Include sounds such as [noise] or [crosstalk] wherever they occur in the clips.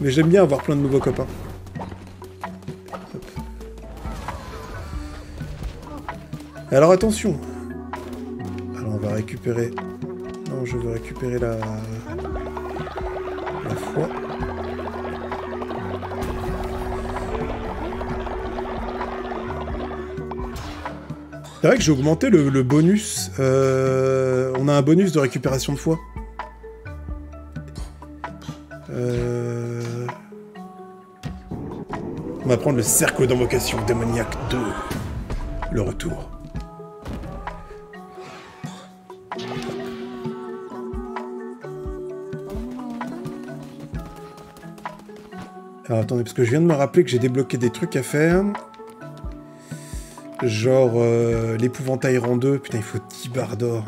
Mais j'aime bien avoir plein de nouveaux copains. Alors attention. Alors on va récupérer... Non, je veux récupérer la... La foi. C'est vrai que j'ai augmenté le, bonus. Euh, on a un bonus de récupération de foi. On va prendre le cercle d'invocation démoniaque 2. Le retour. Alors attendez, parce que je viens de me rappeler que j'ai débloqué des trucs à faire. Genre euh, l'épouvantail rang 2. Putain, il faut 10 barres d'or.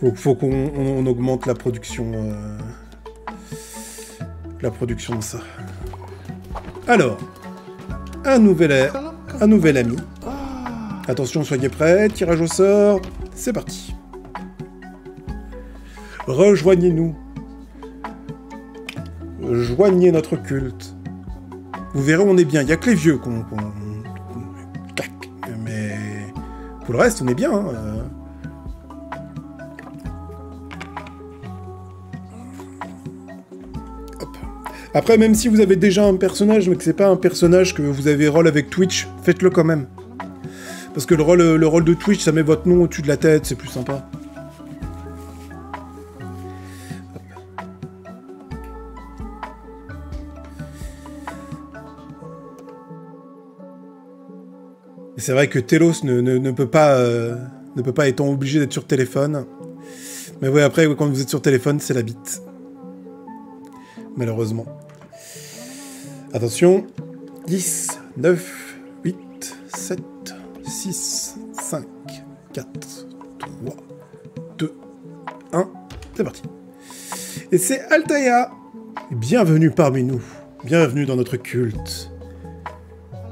Faut, faut qu'on augmente la production. Euh, la production de ça. Alors, un nouvel, un nouvel ami. Attention, soyez prêts, tirage au sort, c'est parti. Rejoignez-nous. Joignez notre culte. Vous verrez, on est bien. Il n'y a que les vieux qu'on... Mais pour le reste, on est bien. Hein. Après, même si vous avez déjà un personnage, mais que c'est pas un personnage que vous avez rôle avec Twitch, faites-le quand même. Parce que le rôle, le rôle de Twitch, ça met votre nom au-dessus de la tête, c'est plus sympa. c'est vrai que Telos ne, peut pas, euh, ne peut pas étant obligé d'être sur téléphone. Mais oui, après, quand vous êtes sur téléphone, c'est la bite. Malheureusement. Attention. 10, 9, 8, 7, 6, 5, 4, 3, 2, 1. C'est parti. Et c'est Altaïa. Bienvenue parmi nous. Bienvenue dans notre culte.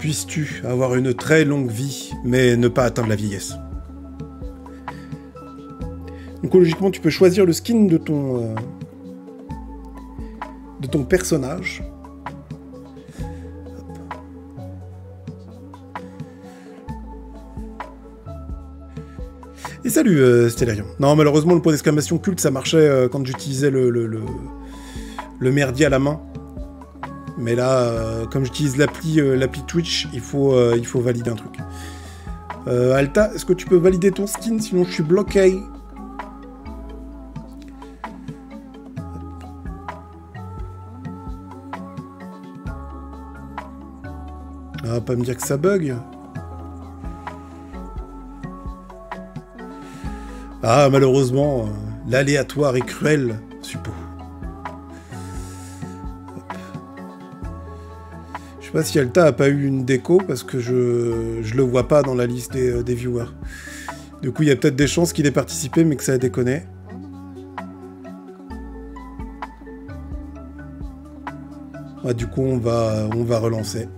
Puisses-tu avoir une très longue vie, mais ne pas atteindre la vieillesse? Donc logiquement, tu peux choisir le skin de ton euh, de ton personnage salut euh. Non, malheureusement, le point d'exclamation culte, ça marchait euh, quand j'utilisais le, le, merdier à la main. Mais là, euh, comme j'utilise l'appli l'appli Twitch, il faut, il faut valider un truc. Alta, est-ce que tu peux valider ton skin? Sinon, je suis bloqué. Ah, pas me dire que ça bug. Ah, malheureusement, euh, l'aléatoire est cruel, suppos. Je sais pas si Alta a pas eu une déco, parce que je, je le vois pas dans la liste des, euh, des viewers. Du coup, il y a peut-être des chances qu'il ait participé, mais que ça a déconné. Ah, du coup, on va, on va relancer.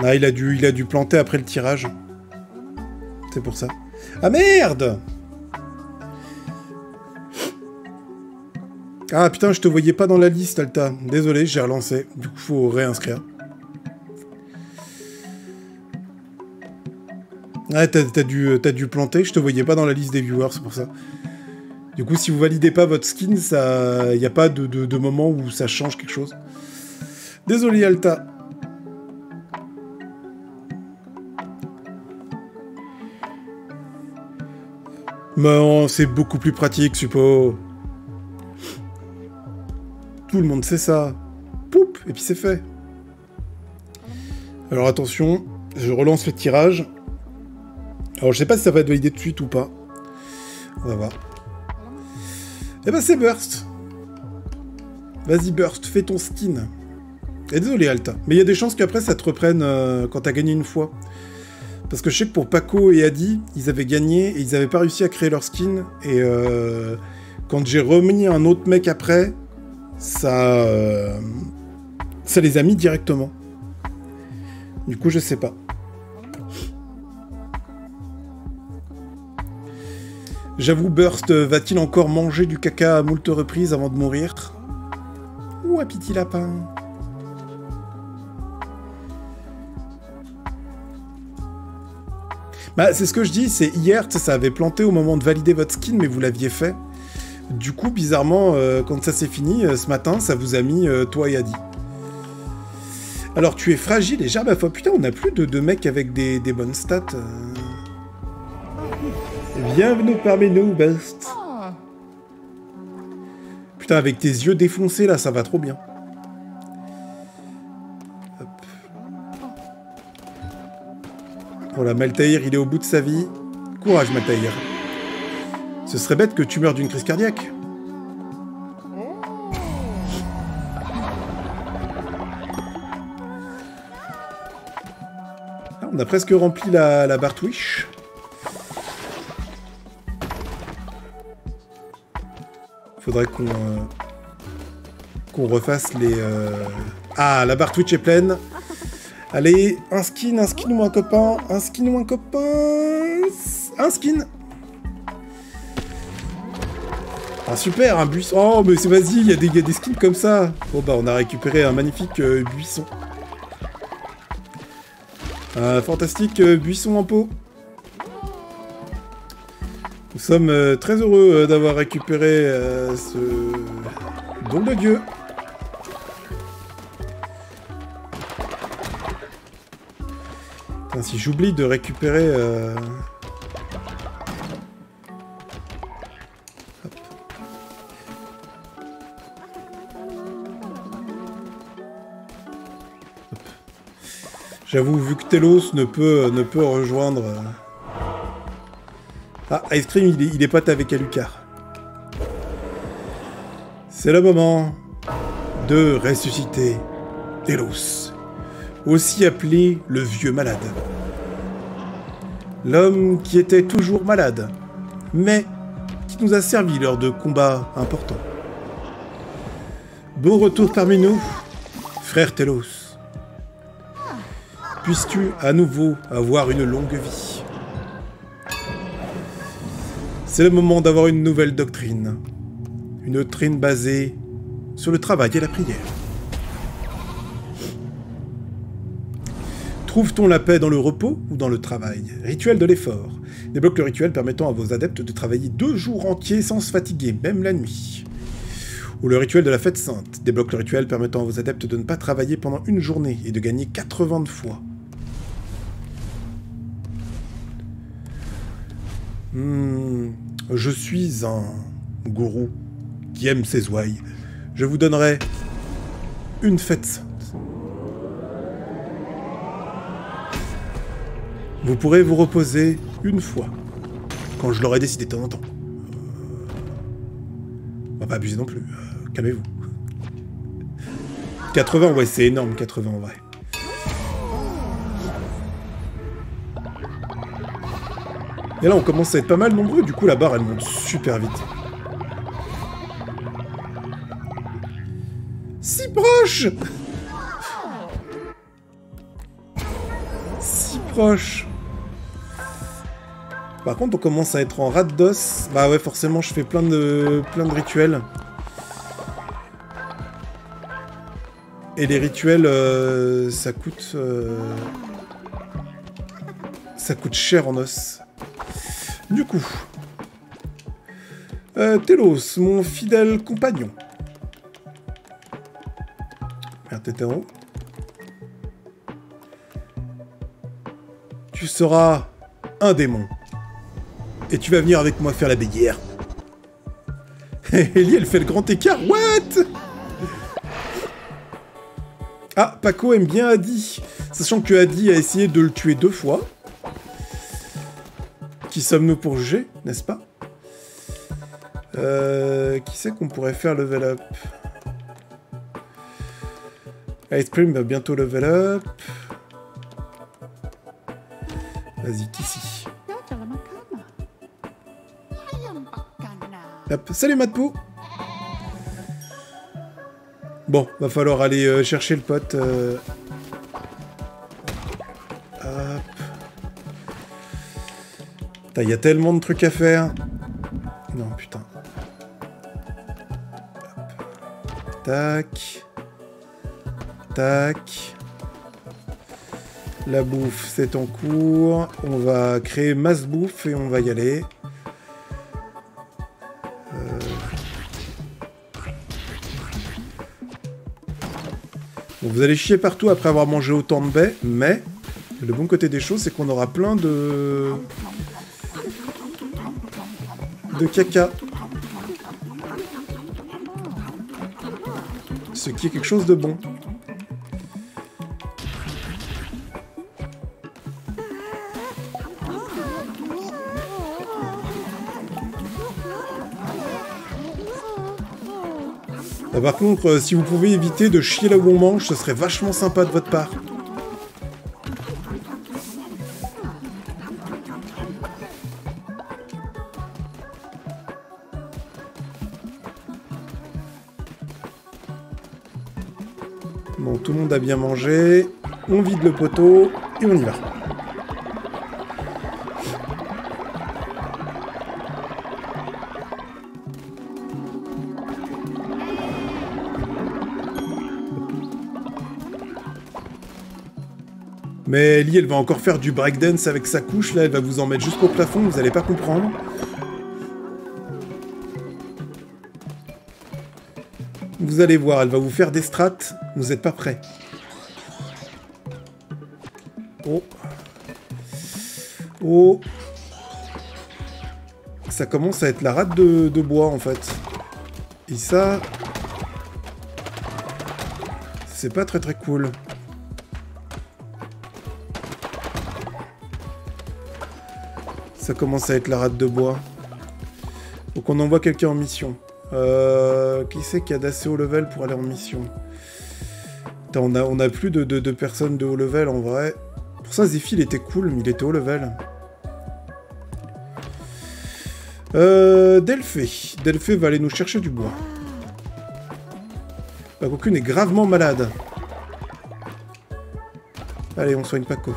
Ah, il a dû, il a dû planter après le tirage. C'est pour ça. Ah merde Ah putain, je te voyais pas dans la liste, Alta. Désolé, j'ai relancé. Du coup, faut réinscrire. Ah, t'as dû, dû planter, je te voyais pas dans la liste des viewers, c'est pour ça. Du coup, si vous validez pas votre skin, ça, y a pas de moment où ça change quelque chose. Désolé, Alta. Mais c'est beaucoup plus pratique, suppo. Tout le monde sait ça. Poup Et puis c'est fait. Alors attention, je relance le tirage. Alors je sais pas si ça va être validé de suite ou pas. On va voir. Eh ben c'est Burst. Vas-y Burst, fais ton skin. Et désolé Alta, mais il y a des chances qu'après ça te reprenne euh, quand t'as gagné une fois. Parce que je sais que pour Paco et Adi, ils avaient gagné et ils n'avaient pas réussi à créer leur skin. Et euh, quand j'ai remis un autre mec après, ça, euh, ça les a mis directement. Du coup, je sais pas. J'avoue, Burst va-t-il encore manger du caca à moult reprises avant de mourir? Ou à petit lapin Bah, c'est ce que je dis, c'est hier, ça avait planté au moment de valider votre skin, mais vous l'aviez fait. Du coup, bizarrement, euh, quand ça s'est fini, euh, ce matin, ça vous a mis euh, toi et Adi. Alors, tu es fragile et foi. Putain, on n'a plus de, mecs avec des, bonnes stats. Bienvenue parmi nous, Best. Putain, avec tes yeux défoncés, là, ça va trop bien. Voilà, Maltaïr, il est au bout de sa vie. Courage, Maltaïr. Ce serait bête que tu meurs d'une crise cardiaque. Ah, on a presque rempli la, la barre. Faudrait qu'on euh, qu'on refasse les... Euh, ah, la barre est pleine. Allez, un skin, un skin ou un copain, un skin ou un copain, un skin. Ah super, un buisson. Oh mais c'est vas-y, il y, a des skins comme ça. Bon bah on a récupéré un magnifique euh, buisson. Un fantastique euh, buisson en pot. Nous sommes euh, très heureux d'avoir récupéré ce don de Dieu. Si j'oublie de récupérer... Euh, J'avoue, vu que Telos ne peut, ne peut rejoindre... Euh, ah, Ice Cream, il est, il est pote avec Alucard. C'est le moment de ressusciter Telos aussi appelé le vieux malade. L'homme qui était toujours malade, mais qui nous a servi lors de combats importants. Bon retour parmi nous, frère Telos. Puisses-tu à nouveau avoir une longue vie? C'est le moment d'avoir une nouvelle doctrine. Une doctrine basée sur le travail et la prière. Trouve-t-on la paix dans le repos ou dans le travail? Rituel de l'effort. Débloque le rituel permettant à vos adeptes de travailler deux jours entiers sans se fatiguer, même la nuit. Ou le rituel de la fête sainte. Débloque le rituel permettant à vos adeptes de ne pas travailler pendant une journée et de gagner 80 fois. Hmm, je suis un gourou qui aime ses ouailles. Je vous donnerai une fête Vous pourrez vous reposer une fois, quand je l'aurai décidé de temps en temps. On va pas abuser non plus, euh, calmez-vous. 80, ouais, c'est énorme, 80 en vrai. Et là, on commence à être pas mal nombreux, du coup, la barre, elle monte super vite. Si proche Si proche par contre, on commence à être en rat d'os. Bah ouais, forcément, je fais plein de, plein de rituels. Et les rituels, euh, ça coûte... Euh, ça coûte cher en os. Du coup... Euh, Telos, mon fidèle compagnon. Merde, t'étais. Tu seras un démon et tu vas venir avec moi faire la béguerre. [laughs] Ellie, elle fait le grand écart. What? Ah, Paco aime bien Adi. Sachant que Adi a essayé de le tuer deux fois. Qui sommes-nous pour juger, n'est-ce pas? Euh, Qui sait qu'on pourrait faire level up? Ice Cream va bientôt level up. Vas-y, qu'ici Salut Matpou Bon, va falloir aller euh, chercher le pote. euh. Hop. Il y a tellement de trucs à faire. Non, putain. Tac. Tac. La bouffe, c'est en cours. On va créer masse bouffe et on va y aller. Vous allez chier partout après avoir mangé autant de baies, mais le bon côté des choses, c'est qu'on aura plein de... de caca. Ce qui est quelque chose de bon. Par contre, euh, si vous pouvez éviter de chier là où on mange, ce serait vachement sympa de votre part. Bon, tout le monde a bien mangé. On vide le poteau et on y va. Mais Ellie, elle va encore faire du breakdance avec sa couche, là, elle va vous en mettre jusqu'au plafond, vous allez pas comprendre. Vous allez voir, elle va vous faire des strats, vous êtes pas prêts. Oh. Oh. Ça commence à être la rate de, de bois, en fait. Et ça... C'est pas très très cool. Ça commence à être la rate de bois. Faut qu'on envoie quelqu'un en mission. Euh, qui c'est qui a d'assez haut level pour aller en mission? On a, on plus de, personnes de haut level en vrai. Pour ça, Zephy, il était cool, mais il était haut level. Delphé. Delphé va aller nous chercher du bois. Bah, Cocoon est gravement malade. Allez, on soigne Paco.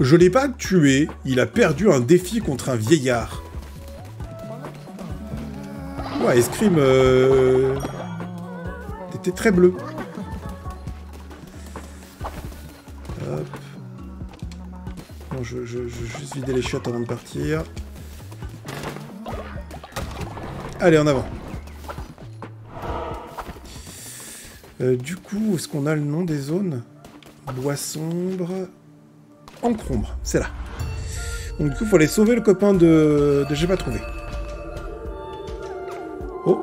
Je l'ai pas tué, il a perdu un défi contre un vieillard. Ouais, escrime... Euh... T'étais très bleu. Hop. Non, je vais juste vider les chiottes avant de partir. Allez, en avant. Euh, du coup, est-ce qu'on a le nom des zones? Bois sombre... Encombre, c'est là. Donc du coup, il faut aller sauver le copain de... de J'ai pas trouvé. Oh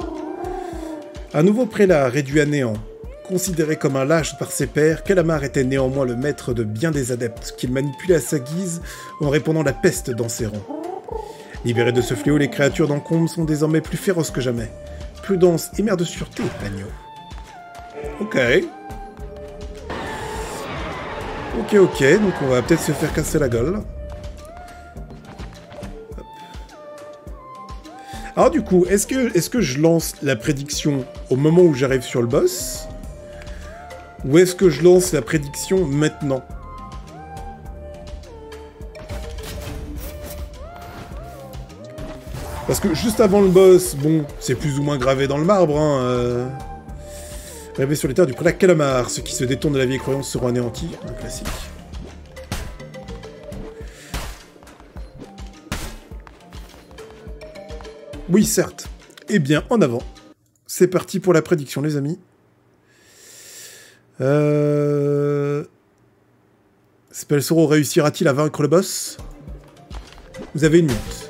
Un nouveau prélat réduit à néant. Considéré comme un lâche par ses pairs, Calamar était néanmoins le maître de bien des adeptes, qu'il manipulait à sa guise en répandant la peste dans ses rangs. Libérés de ce fléau, les créatures d'encombre sont désormais plus féroces que jamais. Prudence et mère de sûreté, Pagno. Ok. Ok, ok, donc on va peut-être se faire casser la gueule. Alors du coup, est-ce que, est que je lance la prédiction au moment où j'arrive sur le boss? Ou est-ce que je lance la prédiction maintenant? Parce que juste avant le boss, bon, c'est plus ou moins gravé dans le marbre, hein. Euh... Rêver sur les terres du prélat Calamar, ceux qui se détournent de la vieille croyance seront anéantis, un classique. Oui, certes. Eh bien, en avant. C'est parti pour la prédiction, les amis. Euh... Réussira-t-il à vaincre le boss? Vous avez une minute.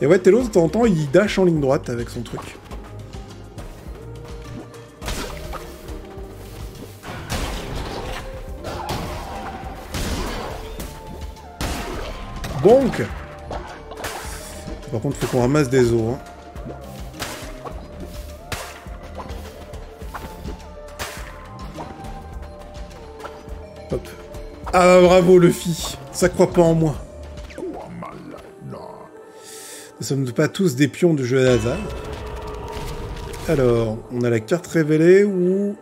Et ouais, Telos, de temps en temps, il dash en ligne droite avec son truc. Bonk Par contre, faut qu'on ramasse des os. Hein. Hop. Ah bravo Luffy Ça croit pas en moi. Sommes pas tous des pions du jeu à hasard. Alors, on a la carte révélée ou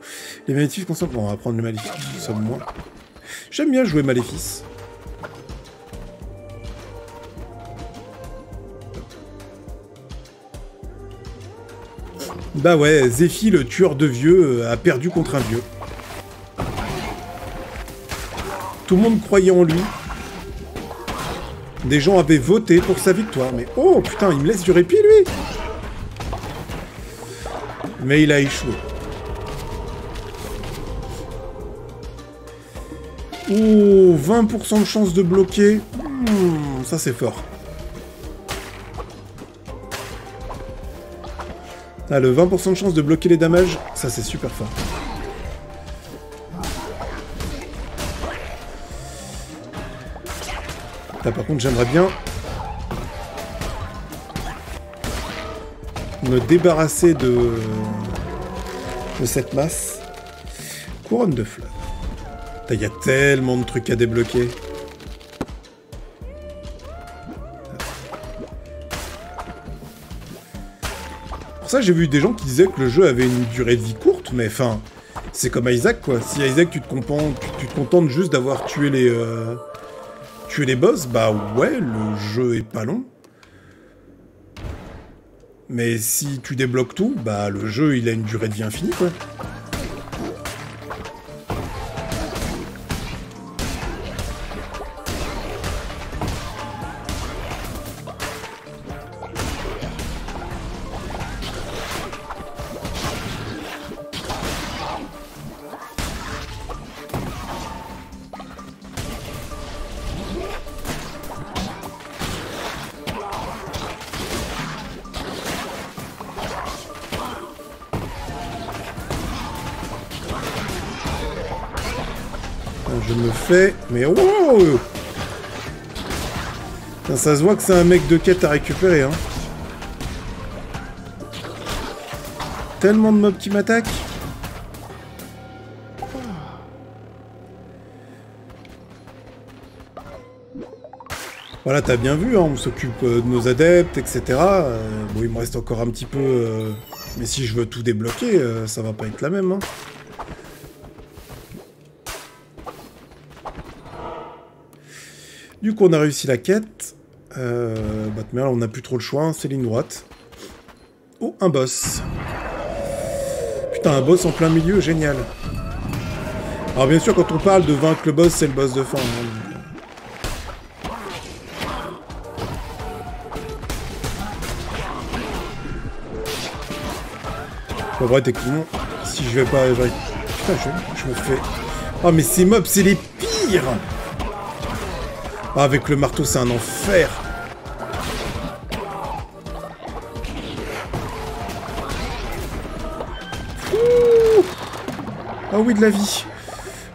les maléfices consomment. Bon, on va prendre le maléfice moins. J'aime bien jouer maléfice. Bah ouais, Zephy, le tueur de vieux, a perdu contre un vieux. Tout le monde croyait en lui. Des gens avaient voté pour sa victoire, mais oh putain, il me laisse du répit lui Mais il a échoué. Oh, 20% de chance de bloquer. Hmm, ça c'est fort. Ah, le 20% de chance de bloquer les damages, ça c'est super fort. Là par contre j'aimerais bien me débarrasser de, de cette masse. Couronne de fleurs. Il y a tellement de trucs à débloquer. ça, j'ai vu des gens qui disaient que le jeu avait une durée de vie courte, mais enfin, c'est comme Isaac, quoi. Si Isaac, tu te, tu, te contentes juste d'avoir tué les... Euh, tué les boss, bah ouais, le jeu est pas long. Mais si tu débloques tout, bah le jeu, il a une durée de vie infinie, quoi. Ça se voit que c'est un mec de quête à récupérer, hein. Tellement de mobs qui m'attaquent. Voilà, t'as bien vu, hein, on s'occupe euh, de nos adeptes, etc. Euh, bon, il me reste encore un petit peu... Euh, mais si je veux tout débloquer, ça va pas être la même. Hein. Du coup, on a réussi la quête. Euh, Batman, on n'a plus trop le choix, hein, c'est ligne droite. Oh, un boss. Putain, un boss en plein milieu, génial. Alors bien sûr, quand on parle de vaincre le boss, c'est le boss de fin. Hein. Pas vrai, techniquement, si je vais pas... Putain, je me fais... Oh, mais ces mobs, c'est les pires ah, avec le marteau, c'est un enfer. Oh oui, de la vie.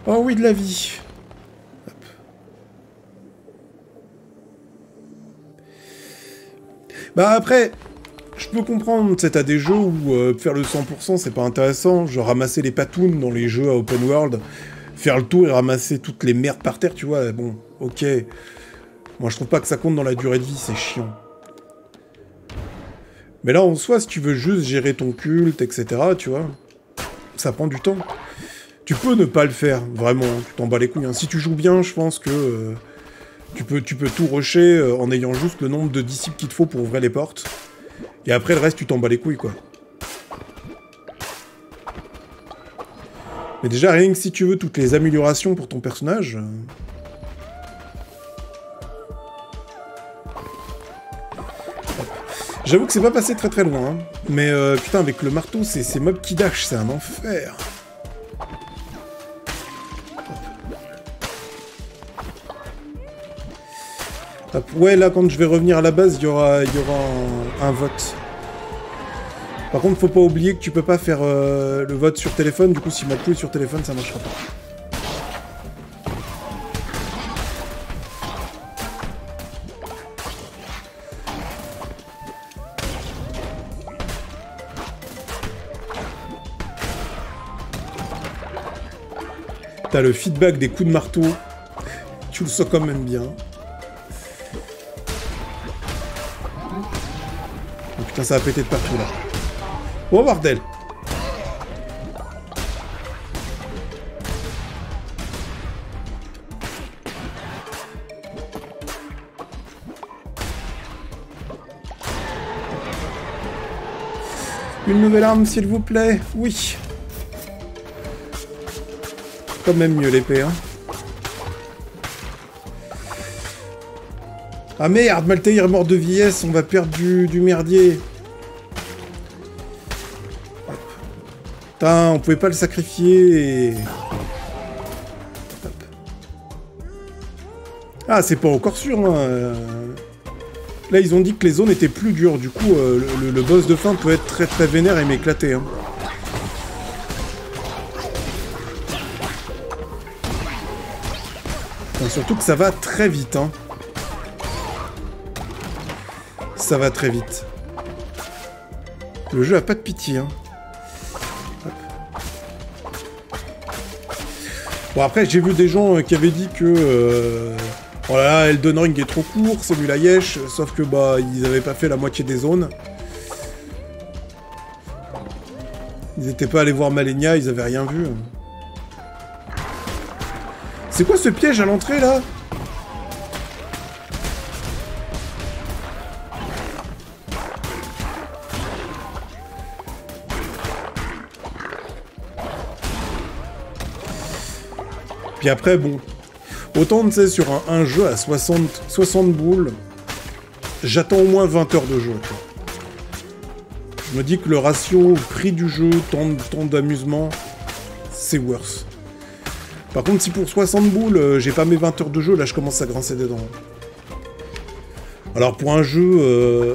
Oh oui, de la vie. Bah après, je peux comprendre, c'est à des jeux où euh, faire le 100% c'est pas intéressant, genre ramasser les patounes dans les jeux à open world, faire le tour et ramasser toutes les merdes par terre, tu vois, bon, ok. Moi, je trouve pas que ça compte dans la durée de vie, c'est chiant. Mais là, en soi, si tu veux juste gérer ton culte, etc., tu vois, ça prend du temps. Tu peux ne pas le faire, vraiment, tu t'en bats les couilles. Hein. Si tu joues bien, je pense que euh, tu, peux, tu peux tout rusher euh, en ayant juste le nombre de disciples qu'il te faut pour ouvrir les portes. Et après, le reste, tu t'en bats les couilles, quoi. Mais déjà, rien que si tu veux toutes les améliorations pour ton personnage... Euh, J'avoue que c'est pas passé très très loin, hein. mais euh, putain, avec le marteau, c'est ces mobs qui dash, c'est un enfer. Ouais, là, quand je vais revenir à la base, il y aura, y aura un, vote. Par contre, faut pas oublier que tu peux pas faire euh, le vote sur téléphone. Du coup, si ma est sur téléphone, ça marchera pas. T'as le feedback des coups de marteau. Tu le sens quand même bien. Oh putain, ça a pété de partout là. Oh bordel Une nouvelle arme, s'il vous plaît Oui Quand même mieux l'épée, hein. Ah merde, Maltaïr est mort de vieillesse, on va perdre du, merdier. Putain, on pouvait pas le sacrifier. Ah, c'est pas encore sûr, hein. Là, ils ont dit que les zones étaient plus dures. Du coup, euh, le, boss de fin peut être très très vénère et m'éclater. Hein. Surtout que ça va très vite. Hein. Ça va très vite. Le jeu a pas de pitié. Hein. Bon, après, j'ai vu des gens euh, qui avaient dit que... Euh, voilà, Elden Ring est trop court, c'est nul à Yesh, sauf que bah ils avaient pas fait la moitié des zones. Ils étaient pas allés voir Malenia, ils avaient rien vu. C'est quoi ce piège à l'entrée là Puis après, bon, Autant, tu sais, sur un, jeu à 60, 60 boules, j'attends au moins 20 heures de jeu. Je me dis que le ratio prix du jeu, temps, d'amusement, c'est worse. Par contre, si pour 60 boules, euh, j'ai pas mes 20 heures de jeu, là, je commence à grincer des dents. Alors, pour un jeu... Euh,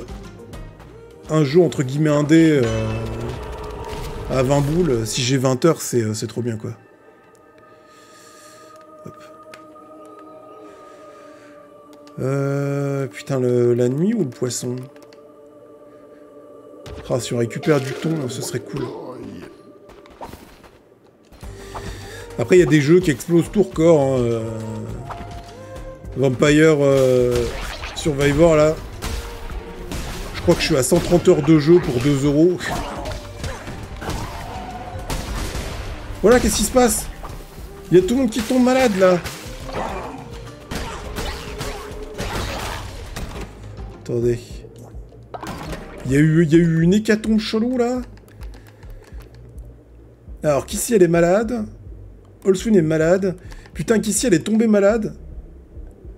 un jeu, entre guillemets, indé... Euh, à 20 boules, si j'ai 20 heures, c'est trop bien, quoi. Euh, putain, la nuit ou le poisson? Ah, si on récupère du thon, ce serait cool. Après, il y a des jeux qui explosent tout record. Hein, euh. Vampire euh, Survivor, là. Je crois que je suis à 130 heures de jeu pour 2 euros. Voilà, qu'est-ce qui se passe? Il y a tout le monde qui tombe malade, là. Attendez. Il y, a eu, il y a eu une hécatombe chelou, là Alors, qu'ici, elle est malade. Olswin est malade. Putain, qu'ici, elle est tombée malade.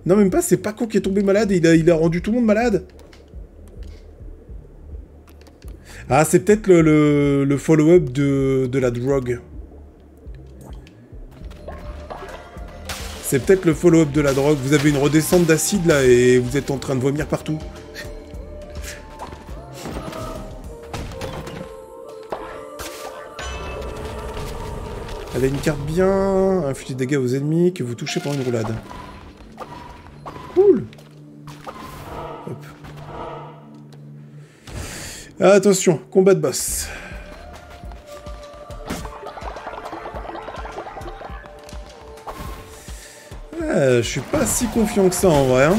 Non, même pas, c'est Paco qui est tombé malade et il a, rendu tout le monde malade. Ah, c'est peut-être le, le, follow-up de, de la drogue. C'est peut-être le follow-up de la drogue. Vous avez une redescente d'acide là et vous êtes en train de vomir partout. Elle a une carte bien, inflige des dégâts aux ennemis que vous touchez pendant une roulade. Cool Hop. Attention, combat de boss. je suis pas si confiant que ça en vrai. Hein.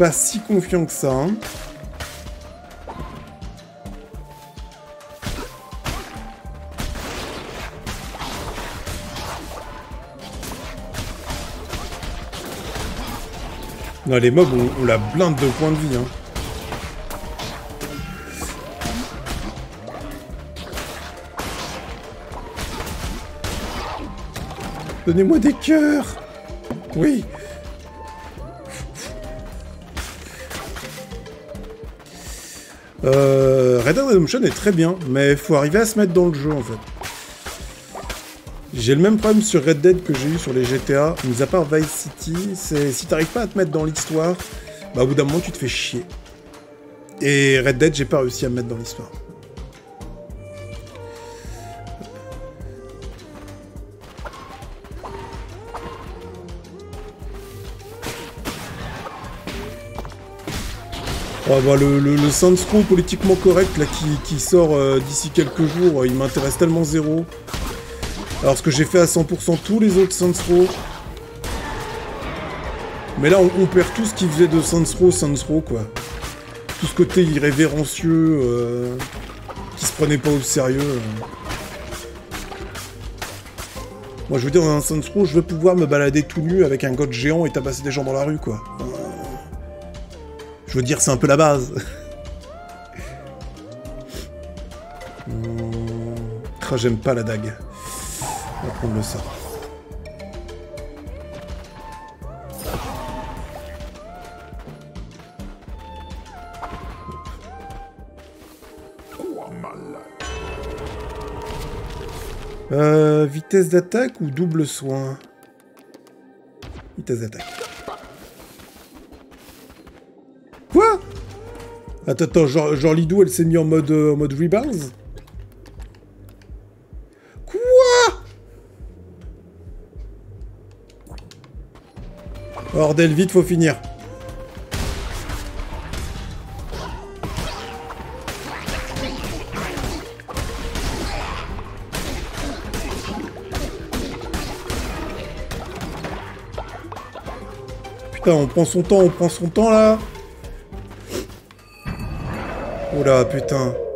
Pas si confiant que ça. Hein. Les mobs, ont la blinde de points de vie. Hein. Donnez-moi des cœurs Oui Euh, Red Dead Redemption est très bien, mais faut arriver à se mettre dans le jeu en fait. J'ai le même problème sur Red Dead que j'ai eu sur les GTA, mis à part Vice City, c'est si t'arrives pas à te mettre dans l'histoire, bah au bout d'un moment tu te fais chier. Et Red Dead, j'ai pas réussi à me mettre dans l'histoire. Bah, le, le, le politiquement correct là, qui, sort euh, d'ici quelques jours, il m'intéresse tellement zéro. Alors ce que j'ai fait à 100% tous les autres Saints Mais là on, perd tout ce qui faisait de Saints Row, quoi. Tout ce côté irrévérencieux, euh, qui se prenait pas au sérieux. Euh. Moi je veux dire dans un Saints je veux pouvoir me balader tout nu avec un god géant et tabasser des gens dans la rue, quoi. Je veux dire, c'est un peu la base. oh, j'aime pas la dague. On va prendre le ça. Euh, vitesse d'attaque ou double soin? Vitesse d'attaque. Attends, attends, genre, genre Lidou, elle s'est mise en mode, euh, en mode Rebels Quoi Bordel, vite, faut finir. Putain, on prend son temps, on prend son temps là Oula, putain.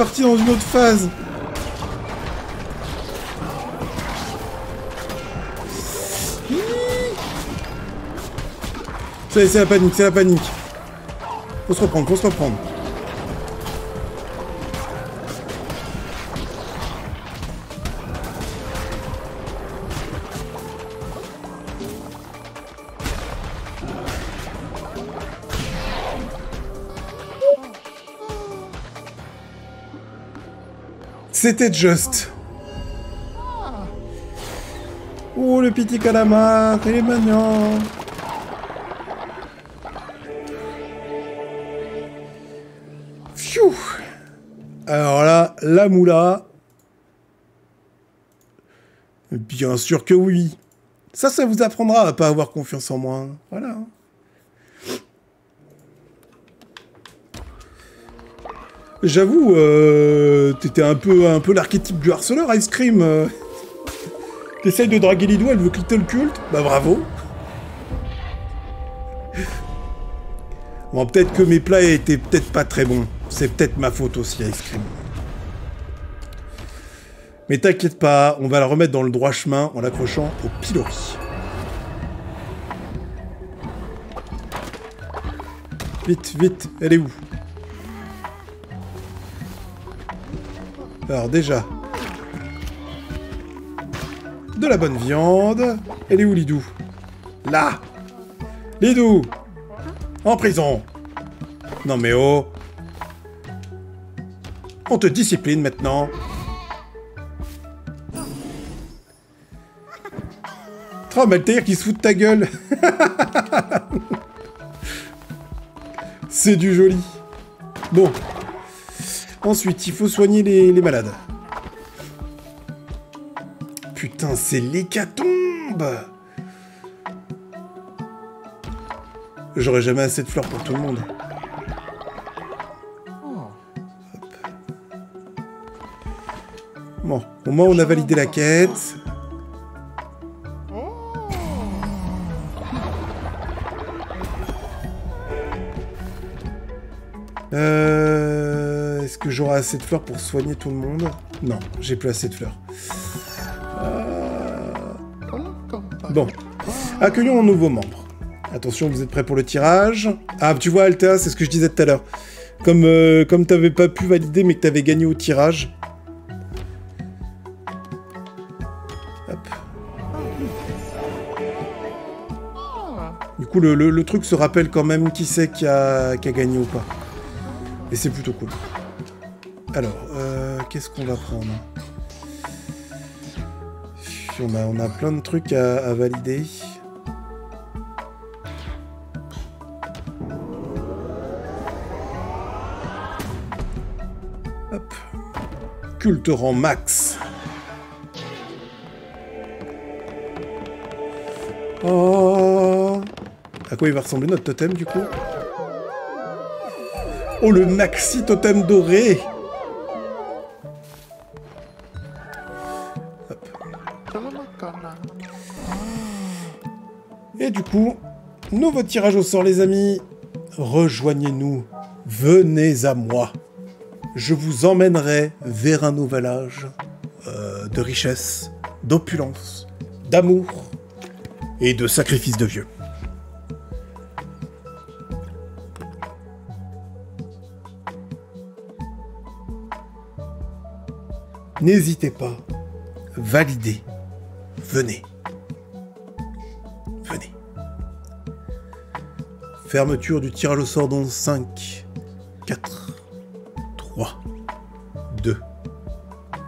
Reparti dans une autre phase C'est la panique, c'est la panique. Faut se reprendre, faut se reprendre. C'était juste. Oh, le petit calamar, il est mignon. Alors là, la moula. Bien sûr que oui. Ça, ça vous apprendra à pas avoir confiance en moi. Voilà. J'avoue, euh, t'étais un peu, un peu l'archétype du harceleur, Ice Cream. Euh. [laughs] T'essayes de draguer Lido, elle veut quitter le culte? Bah bravo. Bon, peut-être que mes plats étaient peut-être pas très bons. C'est peut-être ma faute aussi, Ice Cream. Mais t'inquiète pas, on va la remettre dans le droit chemin en l'accrochant au pilori. Vite, vite, elle est où? Alors déjà... De la bonne viande. Elle est où Lidou? Là! Lidou! En prison! Non mais oh! On te discipline maintenant. Oh, Maltaire qui se fout de ta gueule. [laughs] C'est du joli. Bon, Ensuite, il faut soigner les, malades. putain, c'est l'hécatombe J'aurais jamais assez de fleurs pour tout le monde. Bon, au moins on a validé la quête. Euh, j'aurai assez de fleurs pour soigner tout le monde Non, j'ai plus assez de fleurs. Euh, Bon. Accueillons un nouveau membre. Attention, vous êtes prêts pour le tirage? Ah, tu vois, Altea, c'est ce que je disais tout à l'heure. Comme, euh, comme t'avais pas pu valider, mais que t'avais gagné au tirage. Hop. Du coup, le, truc se rappelle quand même qui c'est qui a gagné ou pas. Et c'est plutôt cool. Alors, euh, qu'est-ce qu'on va prendre on a, on a plein de trucs à, valider. Hop. Culte rang max. Oh À quoi il va ressembler notre totem du coup? Oh le maxi totem doré nouveau tirage au sort les amis. Rejoignez-nous. Venez à moi. Je vous emmènerai vers un nouvel âge euh, de richesse, d'opulence, d'amour et de sacrifice de vieux. N'hésitez pas. Validez. Venez. Fermeture du tirage au sort dans 5, 4, 3, 2,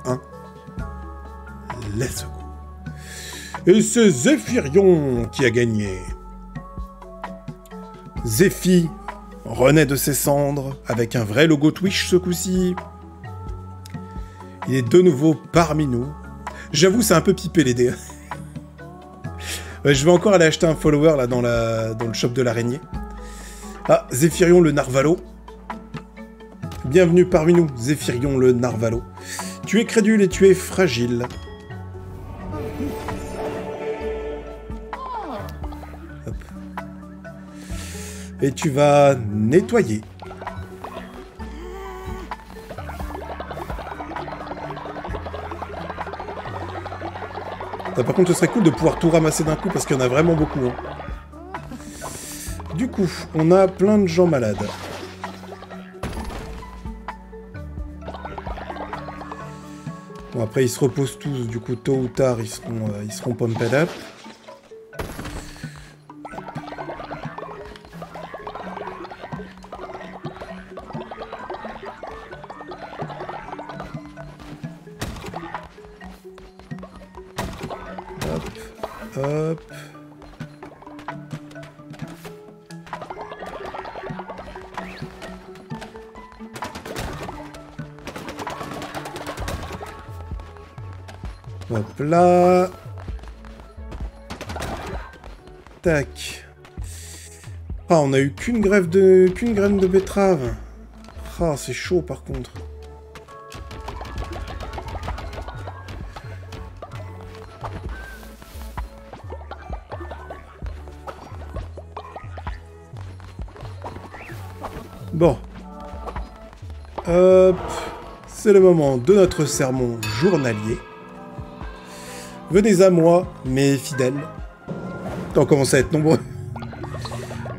1. Let's go. Et c'est Zéphyrion qui a gagné. Zéphy renaît de ses cendres avec un vrai logo Twitch ce coup-ci. Il est de nouveau parmi nous. J'avoue, c'est un peu pipé les dés. [laughs] Je vais encore aller acheter un follower là dans, dans le shop de l'araignée. Ah, Zéphyrion le Narvalo. Bienvenue parmi nous, Zéphyrion le Narvalo. Tu es crédule et tu es fragile. Et tu vas nettoyer. Ah, par contre, ce serait cool de pouvoir tout ramasser d'un coup parce qu'il y en a vraiment beaucoup. hein. Du coup, on a plein de gens malades. Bon, après, ils se reposent tous. Du coup, tôt ou tard, ils seront, euh, ils seront pumped up. Là. Tac. Ah, on a eu qu'une grève de... qu'une graine de betterave. Ah, c'est chaud par contre. Bon. Hop. C'est le moment de notre sermon journalier. Venez à moi, mes fidèles. On commence à être nombreux.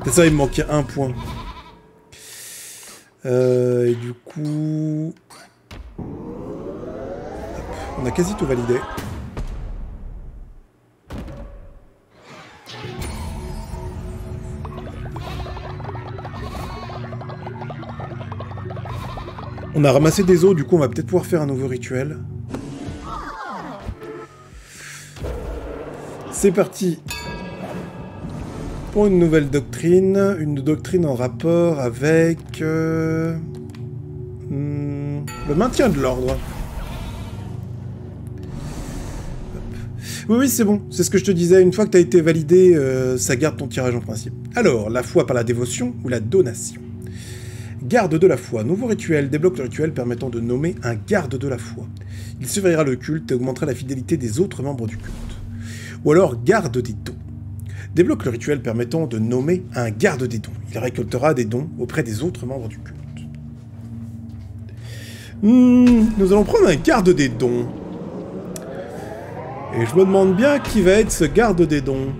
C'est ça, il me manquait un point. Euh, et du coup... On a quasi tout validé. On a ramassé des os, du coup on va peut-être pouvoir faire un nouveau rituel. C'est parti pour une nouvelle doctrine, une doctrine en rapport avec euh, hmm, le maintien de l'ordre. Oui, oui, c'est bon. C'est ce que je te disais. Une fois que tu as été validé, euh, ça garde ton tirage en principe. Alors, la foi par la dévotion ou la donation? Garde de la foi. Nouveau rituel. Débloque le rituel permettant de nommer un garde de la foi. Il surveillera le culte et augmentera la fidélité des autres membres du culte. Ou alors, garde des dons. Débloque le rituel permettant de nommer un garde des dons. Il récoltera des dons auprès des autres membres du culte. Hmm, nous allons prendre un garde des dons. Et je me demande bien qui va être ce garde des dons.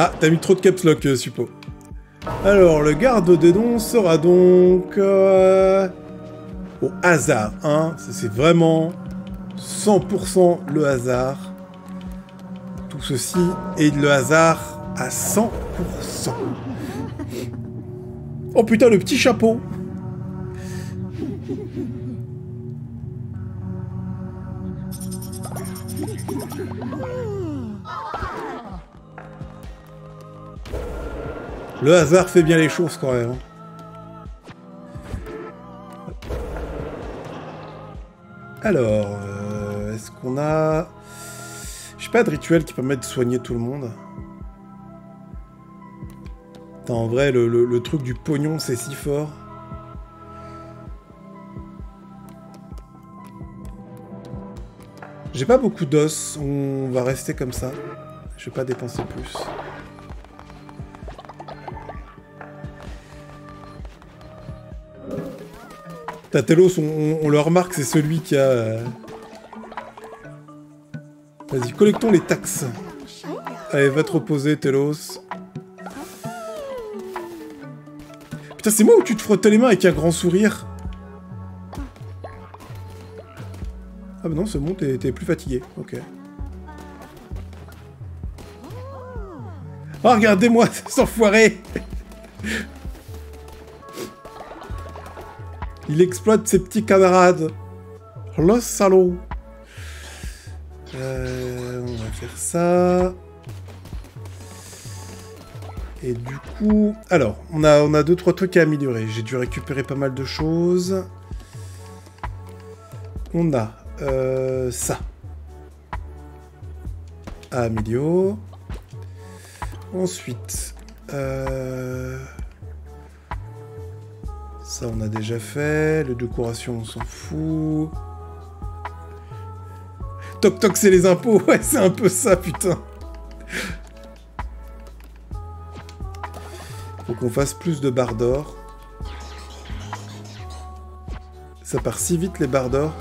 Ah, t'as mis trop de caps lock, euh, suppo. Alors, le garde des dons sera donc... Euh, au hasard, hein. C'est vraiment 100% le hasard. Tout ceci est le hasard à 100%. Oh putain, le petit chapeau Le hasard fait bien les choses quand même. Hein. Alors, euh, est-ce qu'on a... Je sais pas de rituel qui permet de soigner tout le monde. en vrai, le, truc du pognon, c'est si fort. J'ai pas beaucoup d'os, on va rester comme ça. Je vais pas dépenser plus. Tatelos, on, le remarque, c'est celui qui a... Euh, Vas-y, collectons les taxes. Allez, va te reposer, Telos. Putain, c'est moi où tu te frottes les mains avec un grand sourire Ah bah non, c'est bon, t'es plus fatigué. Ok. Oh, regardez-moi, [laughs] cet enfoiré Il exploite ses petits camarades. Le salaud. Euh, on va faire ça. Et du coup... Alors, on a, on a deux, trois trucs à améliorer. J'ai dû récupérer pas mal de choses. On a euh, ça. À améliorer. Ensuite... Euh... Ça, on a déjà fait. Le décoration, on s'en fout. Toc toc, c'est les impôts. [laughs] Ouais, c'est un peu ça, putain. Faut qu'on fasse plus de barres d'or. Ça part si vite, les barres d'or.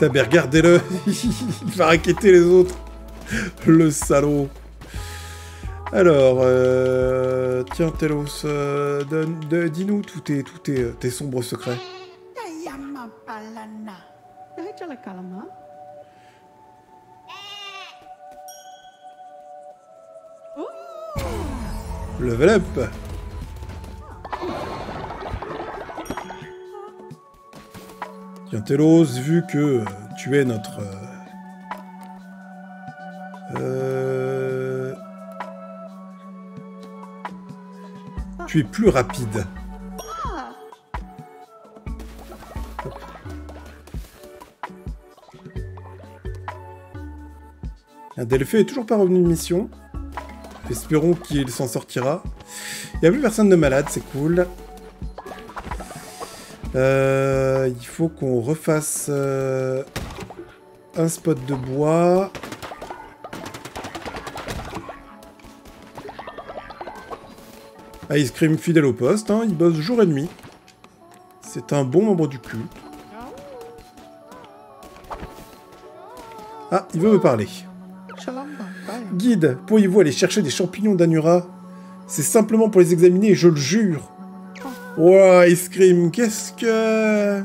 T'as regardez-le. [laughs] Il va raqueter les autres. Le salaud. Alors, euh, tiens, Telos, euh, dis-nous tous tes, tous tes, euh, tes sombres secrets. Level up! Tiens, Telos, vu que tu es notre... plus rapide. Un est toujours pas revenu de mission. Espérons qu'il s'en sortira. Il n'y a plus personne de malade, c'est cool. Euh, il faut qu'on refasse euh, un spot de bois. Ice Cream fidèle au poste, hein, il bosse jour et nuit. C'est un bon membre du culte. Ah, il veut me parler. Guide, pourriez-vous aller chercher des champignons d'Anura? C'est simplement pour les examiner, je le jure. Wow, Ice Cream, qu'est-ce que...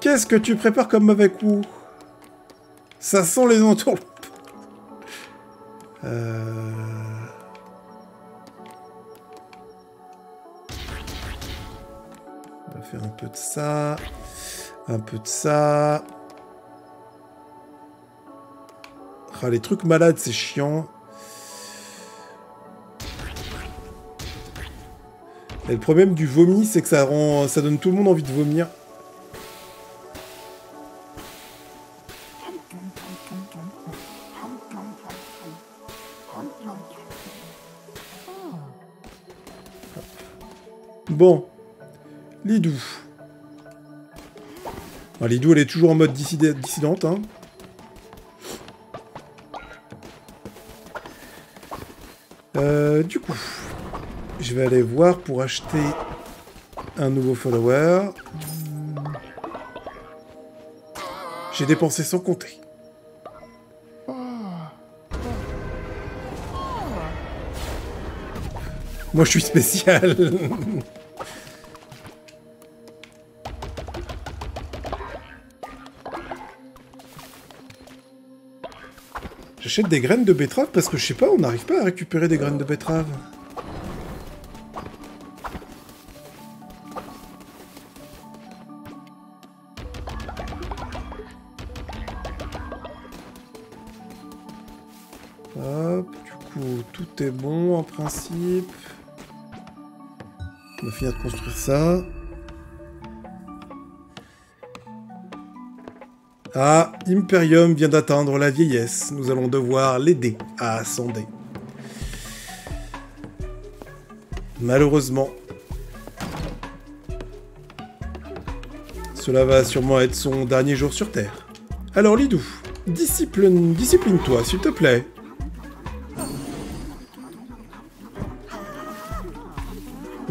Qu'est-ce que tu prépares comme mauvais coup? Ça sent les entours... Euh... un peu de ça. Un peu de ça. Ah, les trucs malades, c'est chiant. Et le problème du vomi, c'est que ça rend, ça donne tout le monde envie de vomir. Bon. Lidou. Ah, Lidou, elle est toujours en mode dissidente. Hein. Euh, du coup, je vais aller voir pour acheter un nouveau follower. J'ai dépensé sans compter. Moi, je suis spécial. [laughs] J'achète des graines de betterave parce que je sais pas, on n'arrive pas à récupérer des graines de betterave. Hop, du coup, tout est bon en principe. On va finir de construire ça. Ah, Imperium vient d'atteindre la vieillesse. Nous allons devoir l'aider à ascender. Malheureusement. Cela va sûrement être son dernier jour sur Terre. Alors Lidou, discipline, discipline-toi, s'il te plaît.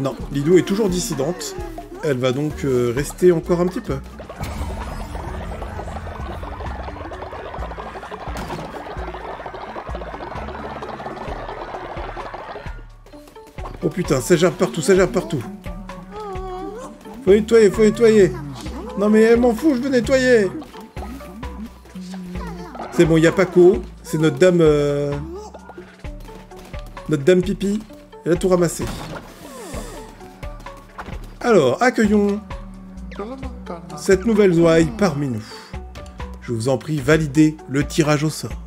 Non, Lidou est toujours dissidente. Elle va donc euh, rester encore un petit peu. Putain, ça gère partout, ça gère partout. Faut nettoyer, faut nettoyer. Non mais elle m'en fout, je veux nettoyer. C'est bon, il y a Paco. C'est notre dame... Euh, notre dame pipi. Elle a tout ramassé. Alors, accueillons cette nouvelle ouaille parmi nous. Je vous en prie, validez le tirage au sort.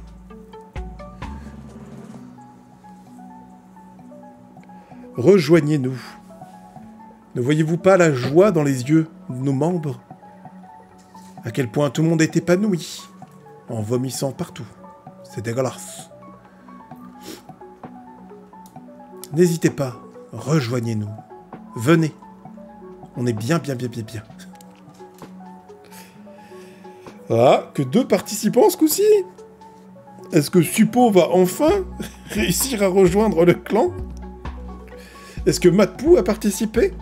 Rejoignez-nous. Ne voyez-vous pas la joie dans les yeux de nos membres? À quel point tout le monde est épanoui, en vomissant partout. C'est dégueulasse. N'hésitez pas, rejoignez-nous. Venez. On est bien, bien, bien, bien, bien. Ah, que deux participants ce coup-ci? Est-ce que Suppo va enfin réussir à rejoindre le clan? Est-ce que Matpou a participé?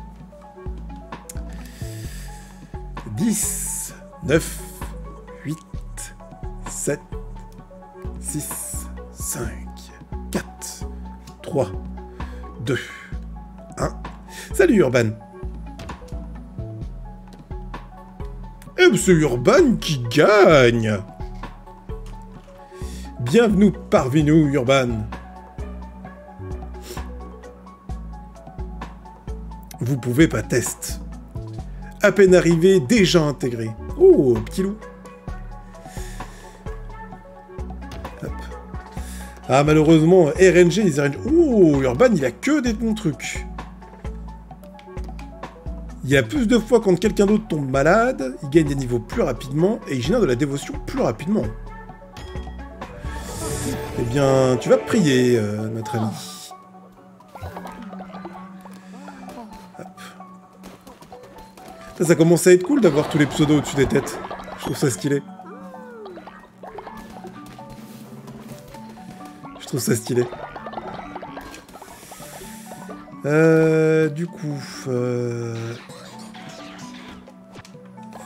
10, 9, 8, 7, 6, 5, 4, 3, 2, 1. Salut Urban. Eh, c'est Urban qui gagne. Bienvenue parmi nous, Urban Vous pouvez pas test. À peine arrivé, déjà intégré. Oh, petit loup. Ah, malheureusement, RNG, les RNG... Oh, Urban, il a que des bons trucs. Il y a plus de fois quand quelqu'un d'autre tombe malade, il gagne des niveaux plus rapidement et il génère de la dévotion plus rapidement. Eh bien, tu vas prier, euh, notre ami. Ça, commence à être cool d'avoir tous les pseudos au-dessus des têtes. Je trouve ça stylé. Je trouve ça stylé. Euh, du coup... Euh,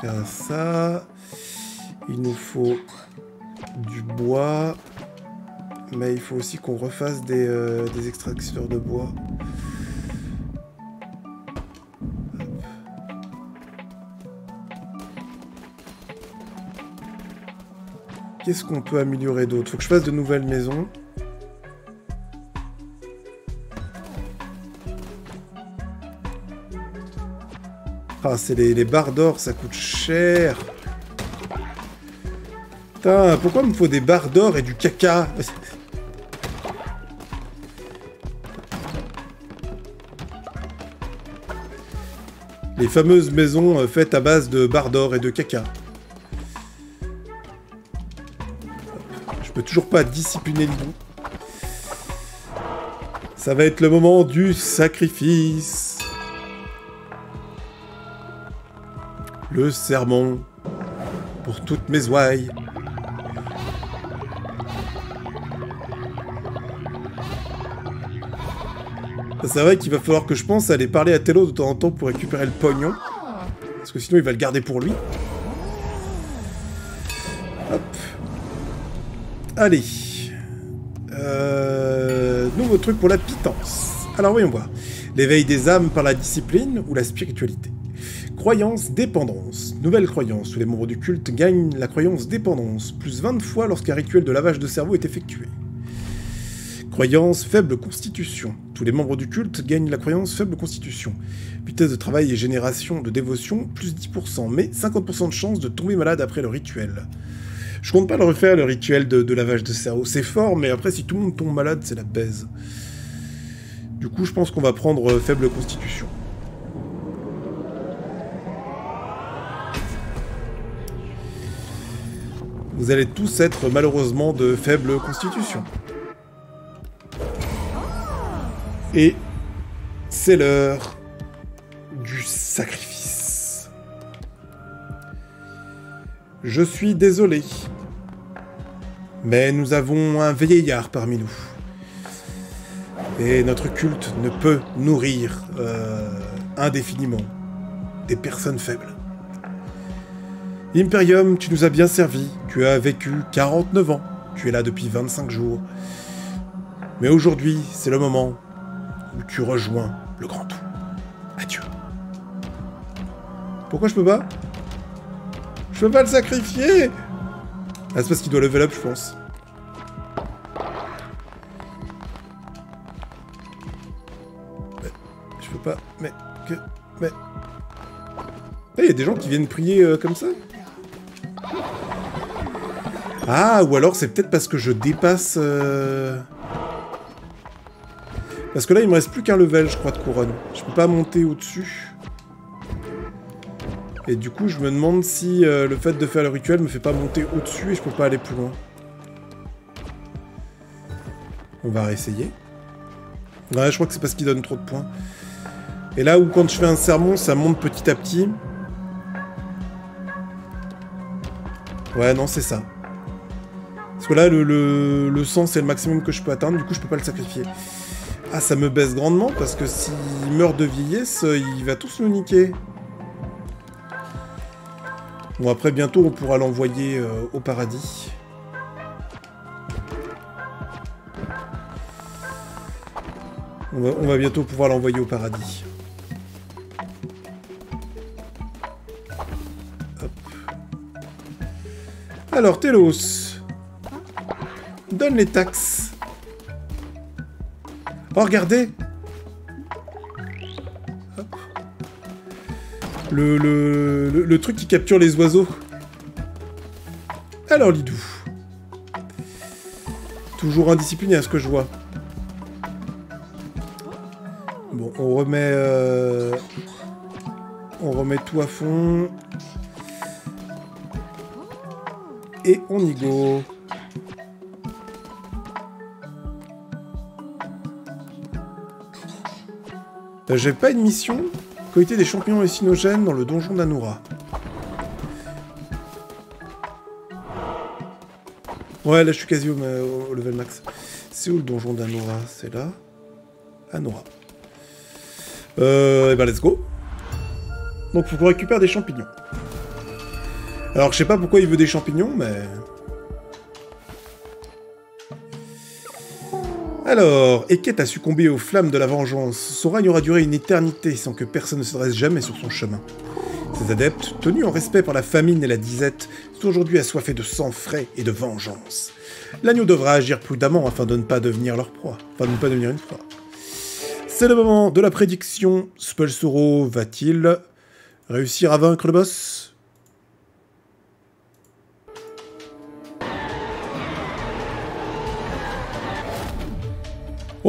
faire ça. Il nous faut du bois. Mais il faut aussi qu'on refasse des, euh, des extracteurs de bois. Qu'est-ce qu'on peut améliorer d'autre? Faut que je fasse de nouvelles maisons. Ah, c'est les, barres d'or, ça coûte cher. Putain, pourquoi il me faut des barres d'or et du caca? [laughs] Les fameuses maisons euh, faites à base de barres d'or et de caca. Toujours pas discipliner le bout. Ça va être le moment du sacrifice. Le sermon pour toutes mes ouailles. C'est vrai qu'il va falloir que je pense aller parler à Tello de temps en temps pour récupérer le pognon. Parce que sinon il va le garder pour lui. Allez. Euh, nouveau truc pour la pitance. Alors voyons voir. L'éveil des âmes par la discipline ou la spiritualité. Croyance dépendance. Nouvelle croyance. Tous les membres du culte gagnent la croyance dépendance, plus 20 fois lorsqu'un rituel de lavage de cerveau est effectué. Croyance faible constitution. Tous les membres du culte gagnent la croyance faible constitution. Vitesse de travail et génération de dévotion, plus 10%, mais 50% de chance de tomber malade après le rituel. Je compte pas le refaire, le rituel de, lavage de cerveau. C'est fort, mais après, si tout le monde tombe malade, c'est la baise. Du coup, je pense qu'on va prendre euh, faible constitution. Vous allez tous être malheureusement de faible constitution. Et c'est l'heure du sacrifice. Je suis désolé, mais nous avons un vieillard parmi nous. Et notre culte ne peut nourrir euh, indéfiniment des personnes faibles. Imperium, tu nous as bien servi. Tu as vécu 49 ans. Tu es là depuis 25 jours. Mais aujourd'hui, c'est le moment où tu rejoins le grand tout. Adieu. Pourquoi je peux pas Je peux pas le sacrifier Ah, c'est parce qu'il doit level up, je pense. Je peux pas... Mais... Que... Mais... Il y a des gens qui viennent prier euh, comme ça? Ah, ou alors c'est peut-être parce que je dépasse... Euh, parce que là, il me reste plus qu'un level, je crois, de couronne. Je peux pas monter au-dessus. Et du coup, je me demande si euh, le fait de faire le rituel me fait pas monter au-dessus et je peux pas aller plus loin. On va réessayer. Ouais, je crois que c'est parce qu'il donne trop de points. Et là où quand je fais un sermon, ça monte petit à petit. Ouais, non, c'est ça. Parce que là, le, le, le sang, c'est le maximum que je peux atteindre, du coup, je peux pas le sacrifier. Ah, ça me baisse grandement, parce que s'il meurt de vieillesse, il va tous nous niquer. Bon, après, bientôt, on pourra l'envoyer euh, au paradis. On va, bientôt pouvoir l'envoyer au paradis. Alors, Telos. Donne les taxes. Oh, regardez le, le, truc qui capture les oiseaux. Alors, Lidou. Toujours indiscipliné à ce que je vois. Bon, on remet... Euh, on remet tout à fond. Et on y go. Euh, j'ai pas une mission Collecter des champignons hallucinogènes dans le donjon d'Anoura. Ouais, là je suis quasi au, level max. C'est où le donjon d'Anoura C'est là Anoura. Euh, et ben let's go. Donc faut qu'on récupère des champignons. Alors je sais pas pourquoi il veut des champignons, mais... Alors, Eket a succombé aux flammes de la vengeance? Son règne aura duré une éternité sans que personne ne se dresse jamais sur son chemin. Ses adeptes, tenus en respect par la famine et la disette, sont aujourd'hui assoiffés de sang frais et de vengeance. L'agneau devra agir prudemment afin de ne pas devenir leur proie, une proie. C'est le moment de la prédiction. Spellsoro va-t-il réussir à vaincre le boss?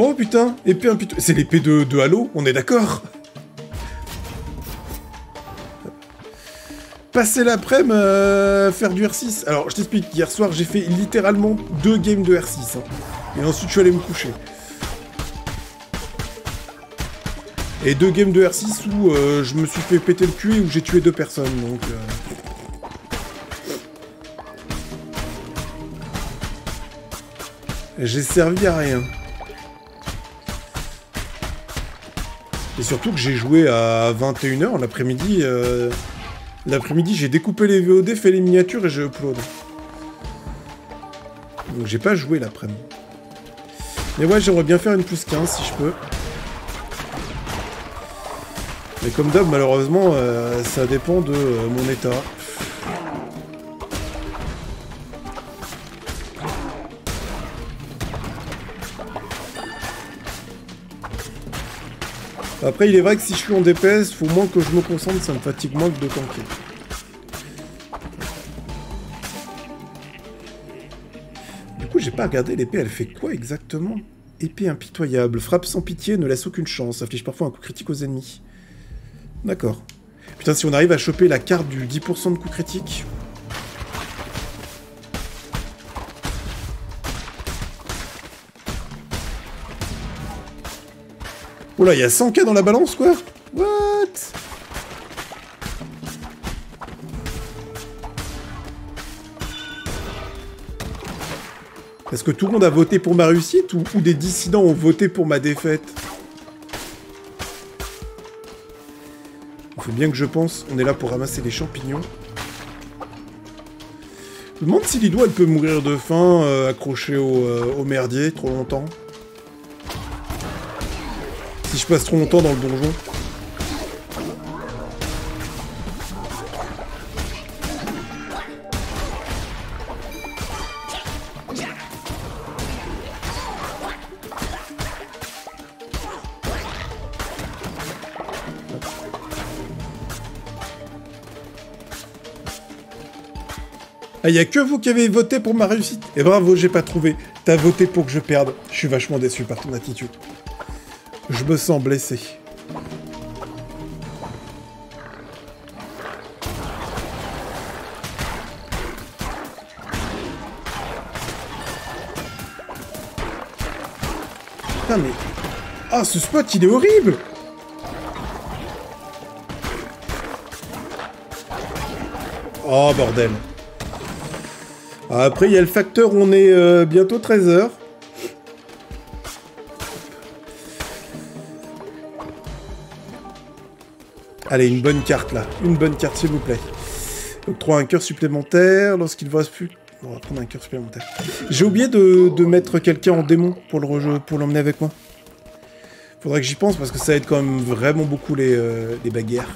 Oh putain, épée impitoyable. C'est l'épée de, de Halo, on est d'accord Passer l'après-midi euh, faire du R6. Alors, je t'explique, hier soir, j'ai fait littéralement deux games de R6. Hein. Et ensuite, je suis allé me coucher. Et deux games de R6 où euh, je me suis fait péter le cul et où j'ai tué deux personnes. Euh... J'ai servi à rien. Et surtout que j'ai joué à 21h l'après-midi. Euh, l'après-midi, j'ai découpé les VOD, fait les miniatures et j'ai upload. Donc j'ai pas joué l'après-midi. Mais ouais, j'aimerais bien faire une plus 15 si je peux. Mais comme d'hab, malheureusement, euh, ça dépend de euh, mon état. Après, il est vrai que si je suis en DPS, faut moins que je me concentre, ça me fatigue moins que de tanker. Du coup, j'ai pas regardé l'épée, elle fait quoi exactement? Épée impitoyable, frappe sans pitié, ne laisse aucune chance, affiche parfois un coup critique aux ennemis. D'accord. Putain, si on arrive à choper la carte du 10% de coup critique... Oula, il y a 100k dans la balance, quoi What? Est-ce que tout le monde a voté pour ma réussite ou, des dissidents ont voté pour ma défaite? Il faut bien que je pense, on est là pour ramasser les champignons. Je me demande si Lido, elle peut mourir de faim, euh, accrochée euh, au merdier trop longtemps. Si je passe trop longtemps dans le donjon. Ah, y a que vous qui avez voté pour ma réussite Et bravo, j'ai pas trouvé. T'as voté pour que je perde. Je suis vachement déçu par ton attitude. Je me sens blessé. Putain, mais... Ah, ce spot, il est horrible Oh, bordel. Après, il y a le facteur, on est euh, bientôt 13h. Allez, une bonne carte là. Une bonne carte, s'il vous plaît. Octroie un cœur supplémentaire lorsqu'il ne reste plus... On va prendre un cœur supplémentaire. J'ai oublié de, mettre quelqu'un en démon pour le pour l'emmener avec moi. Faudrait que j'y pense parce que ça aide quand même vraiment beaucoup les, euh, les bagarres.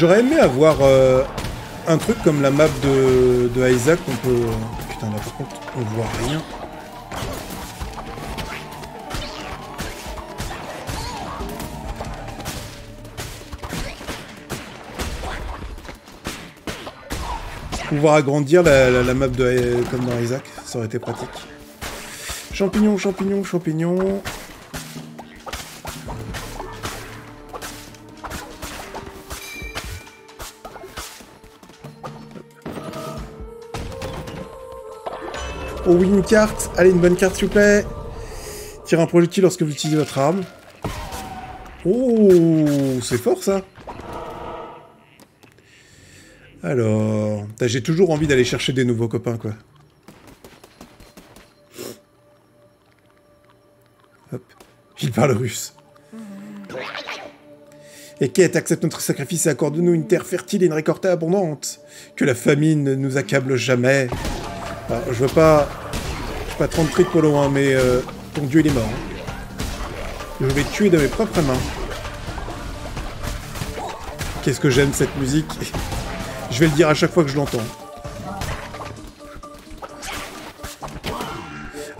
J'aurais aimé avoir euh, un truc comme la map de, Isaac, on peut... Putain, là par contre, on voit rien. Pouvoir agrandir la, map comme dans Isaac, ça aurait été pratique. Champignons, champignons, champignons. Oh oui, une carte. Allez, une bonne carte, s'il vous plaît. Tire un projectile lorsque vous utilisez votre arme. Oh, c'est fort, ça. Alors... J'ai toujours envie d'aller chercher des nouveaux copains, quoi. Hop. Il parle russe. Et quête, accepte notre sacrifice et accorde-nous une terre fertile et une récolte abondante. Que la famine ne nous accable jamais. Je veux pas... Je veux pas 30 trucs pour loin, mais euh, ton dieu il est mort. Je vais tuer de mes propres mains. Qu'est-ce que j'aime cette musique? [laughs] Je vais le dire à chaque fois que je l'entends.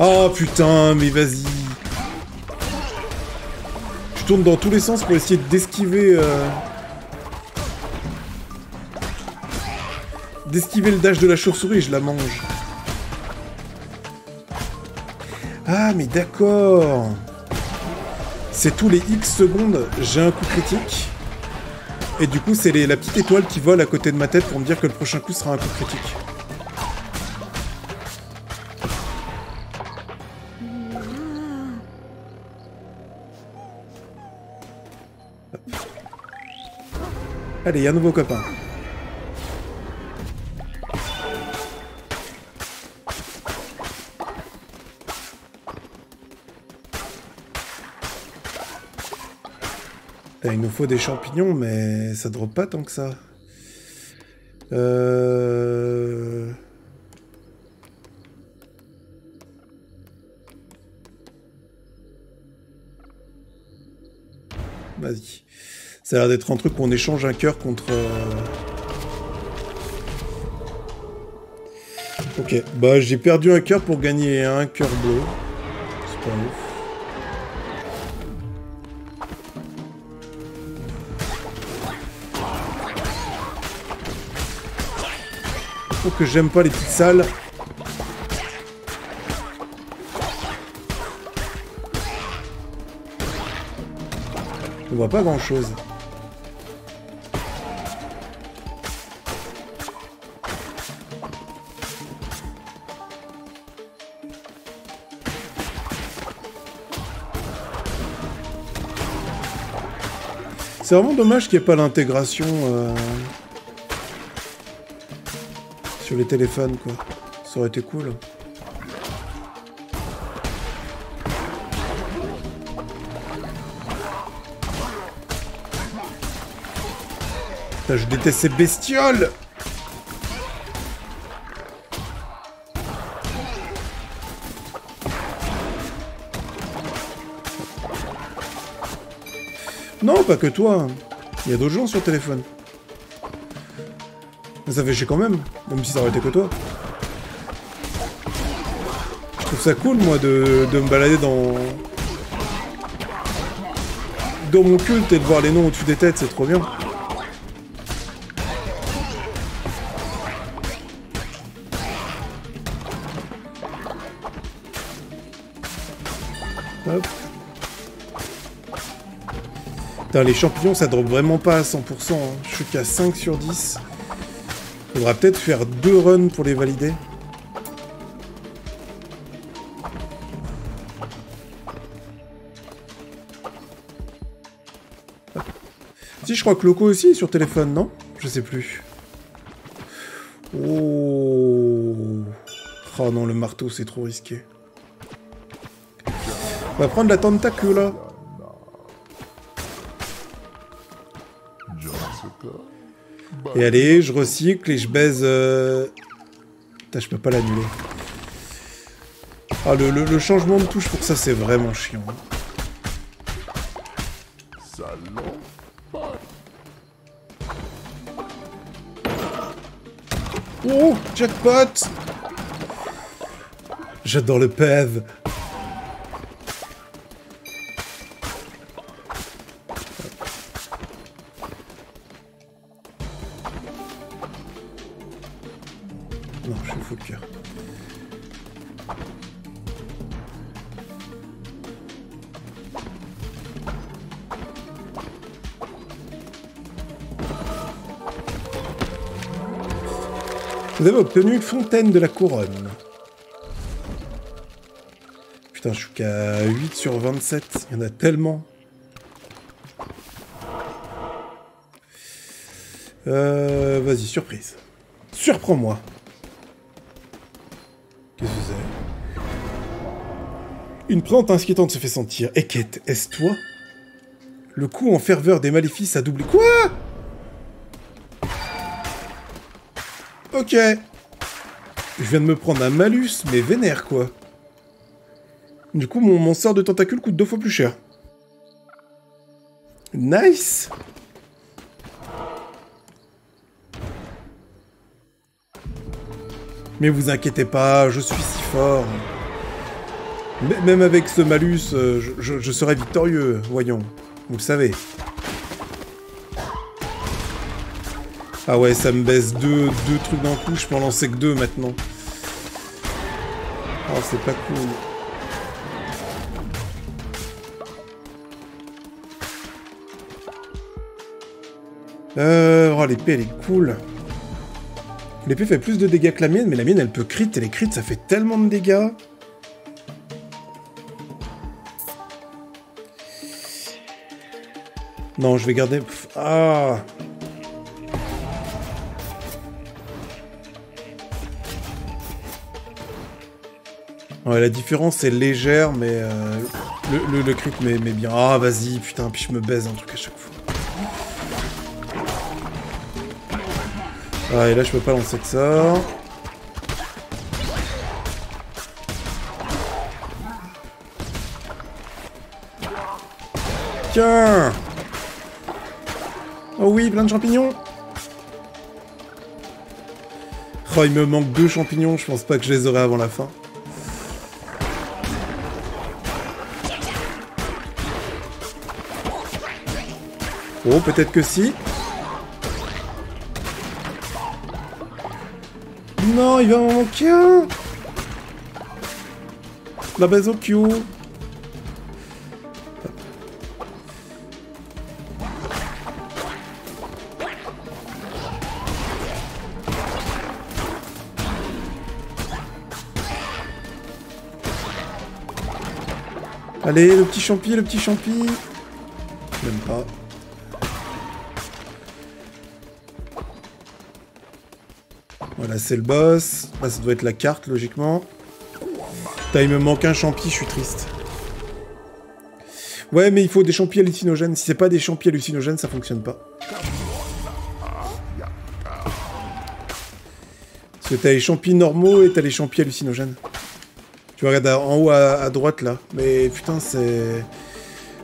Oh putain, mais vas-y. Je tourne dans tous les sens pour essayer d'esquiver... Euh, d'esquiver le dash de la chauve-souris je la mange. Ah, mais d'accord C'est tous les X secondes, j'ai un coup critique. Et du coup, c'est la petite étoile qui vole à côté de ma tête pour me dire que le prochain coup sera un coup critique. Allez, un nouveau copain. Il nous faut des champignons, mais ça drop pas tant que ça. Euh... Vas-y. Ça a l'air d'être un truc où on échange un cœur contre... Euh, ok, bah j'ai perdu un cœur pour gagner un cœur bleu. C'est pas ouf. Faut que j'aime pas les petites salles. On voit pas grand chose. C'est vraiment dommage qu'il n'y ait pas l'intégration euh, sur les téléphones, quoi. Ça aurait été cool. Putain, je déteste ces bestioles Non, pas que toi. Il y a d'autres gens sur téléphone. Ça fait chier quand même, même si ça aurait été que toi. Je trouve ça cool, moi, de, me balader dans... Dans mon culte et de voir les noms au-dessus des têtes, c'est trop bien. Hop. Putain, les champignons, ça drop vraiment pas à 100%. Hein. Je suis qu'à 5 sur 10. Faudra peut-être faire deux runs pour les valider. Si, je crois que Loco aussi est sur téléphone, non? Je sais plus. Oh... Oh non, le marteau, c'est trop risqué. On va prendre la tentacule, là. Et allez, je recycle et je baise... Euh... Putain, je peux pas l'annuler. Ah, le, changement de touche pour ça, c'est vraiment chiant. Oh, jackpot J'adore le PEV avez obtenu fontaine de la couronne. Putain, je suis qu'à 8 sur 27. Il y en a tellement. Euh, Vas-y, surprise. Surprends-moi. Qu'est-ce que c'est? Une plante inquiétante se fait sentir. Eket, est-ce toi? Le coup en ferveur des maléfices a doublé. Quoi? Ok. Je viens de me prendre un malus, mais vénère, quoi. Du coup, mon, sort de tentacule coûte deux fois plus cher. Nice Mais vous inquiétez pas, je suis si fort. même avec ce malus, euh, je serai victorieux, voyons. Vous le savez. Ah ouais, ça me baisse deux, deux trucs d'un coup. Je peux en lancer que deux maintenant. Oh, c'est pas cool. Euh, oh, l'épée, elle est cool. L'épée fait plus de dégâts que la mienne, mais la mienne, elle peut crit, et les crits, ça fait tellement de dégâts. Non, je vais garder... Ah La différence est légère, mais euh, le, crit met, bien. Ah, vas-y, putain, puis je me baise un truc à chaque fois. Ah, et là, je peux pas lancer que ça. Tiens Oh oui, plein de champignons Oh, il me manque deux champignons, je pense pas que je les aurai avant la fin. Oh, peut-être que si. Non, il va m'en manquer un La base au Q Allez, le petit champi, le petit champi. Même pas. Voilà, c'est le boss. Là, ça doit être la carte, logiquement. Il me manque un champi, je suis triste. Ouais, mais il faut des champis hallucinogènes. Si c'est pas des champis hallucinogènes, ça fonctionne pas. Parce que t'as les champis normaux et t'as les champis hallucinogènes. Tu vois, regarde en haut à, droite, là. Mais putain, c'est...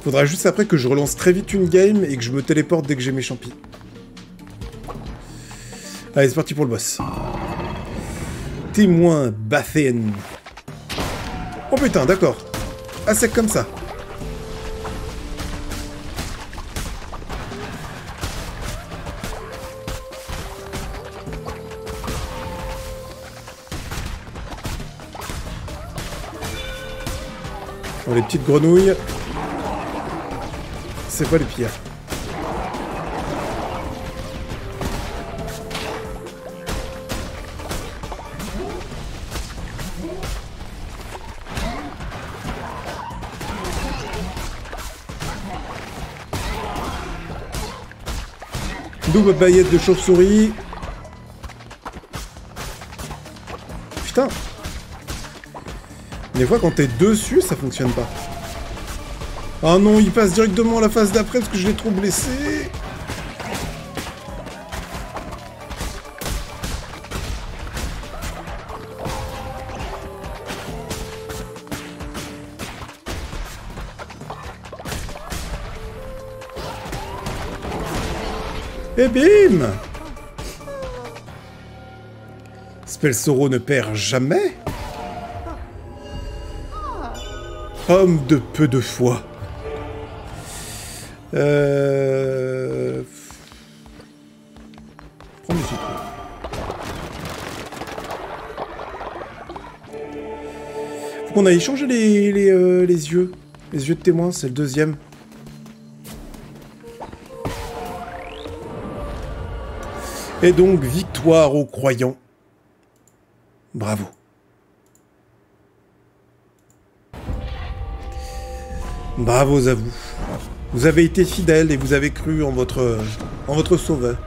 Faudra juste après que je relance très vite une game et que je me téléporte dès que j'ai mes champis. Allez, c'est parti pour le boss. Témoin Bathen. Oh putain, d'accord. Ah, c'est comme ça. Oh, les petites grenouilles. C'est pas les pires. Double baillette de chauve-souris. Putain. Des fois, quand t'es dessus, ça fonctionne pas. Ah non, il passe directement à la phase d'après parce que je l'ai trop blessé. Bim Spelsoro ne perd jamais Homme de peu de foi. Euh... Prends Faut qu'on aille changer les, les, euh, les yeux. Les yeux de témoin, c'est le deuxième. Donc, victoire aux croyants. Bravo. Bravo à vous. Vous avez été fidèles et vous avez cru en votre, en votre sauveur.